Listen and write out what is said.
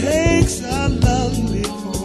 takes our love before.